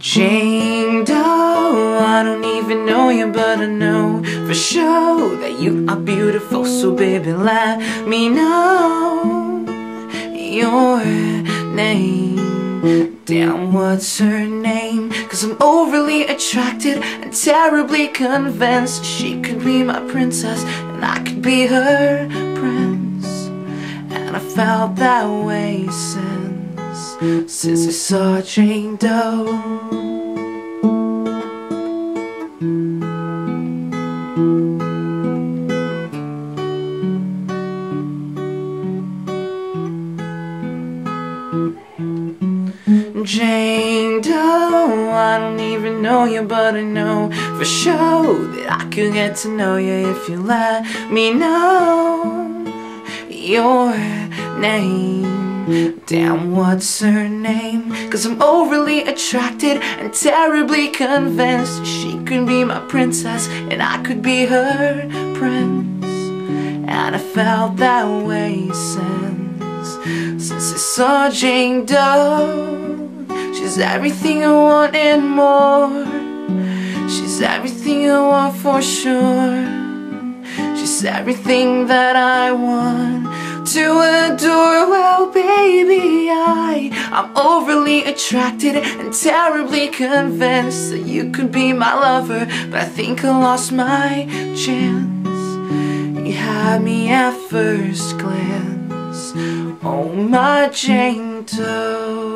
Jane Doe, I don't even know you, but I know for sure that you are beautiful. So, baby, let me know your name. Damn, what's her name? Cause I'm overly attracted and terribly convinced she could be my princess and I could be her prince. And I felt that way since, since I saw Jane Doe. Jane Doe, I don't even know you, but I know for sure that I could get to know you if you let me know your name. Damn, what's her name? Cause I'm overly attracted and terribly convinced she could be my princess and I could be her prince. And I felt that way since, since I saw Jane Doe. She's everything I want and more She's everything I want for sure She's everything that I want to adore I'm overly attracted and terribly convinced that you could be my lover, but I think I lost my chance. You had me at first glance, oh my Jane Doe.